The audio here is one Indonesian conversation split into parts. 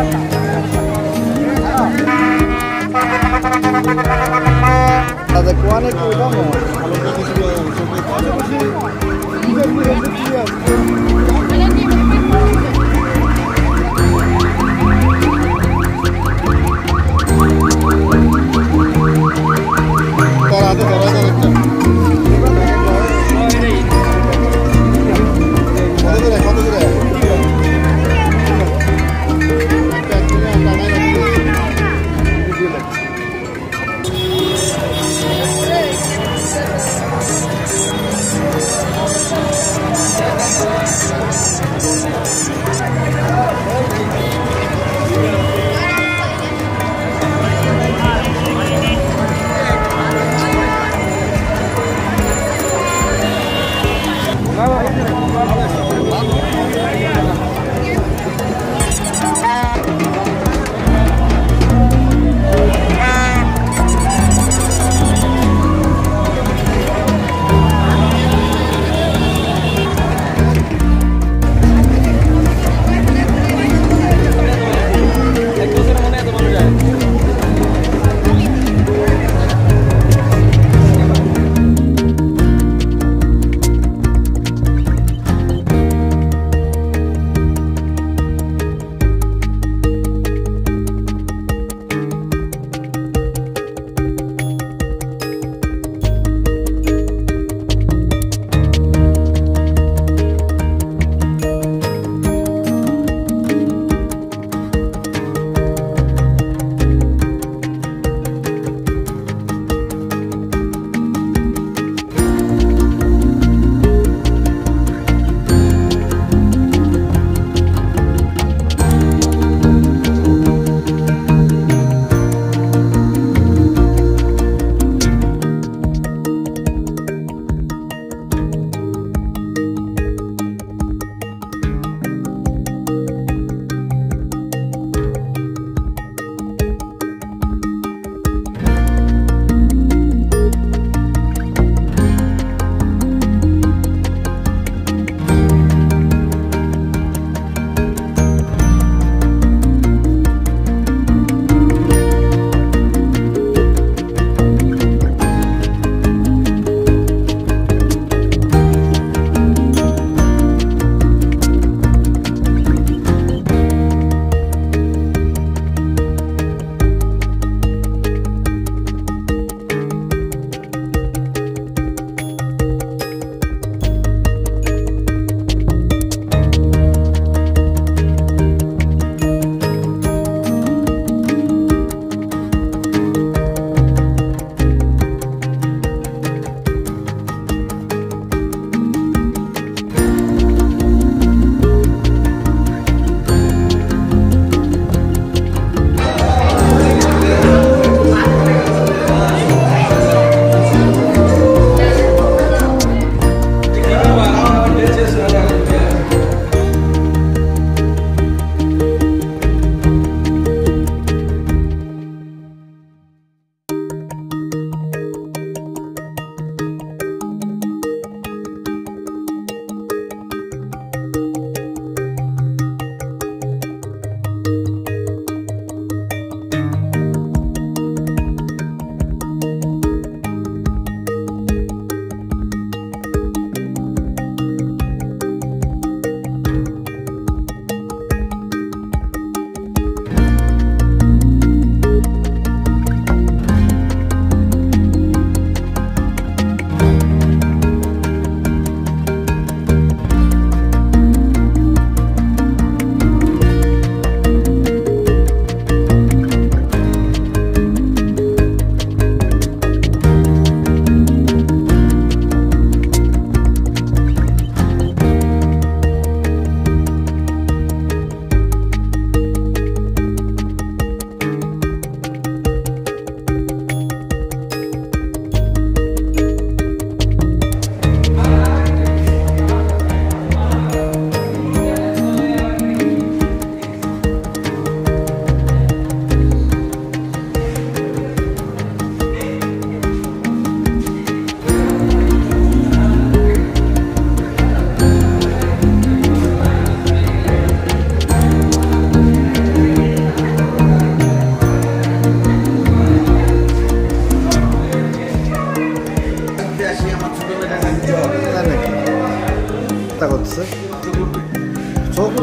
Ada kuanek udah mau. Kalau begitu dia, coba. Ada masih. Juga gue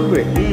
break.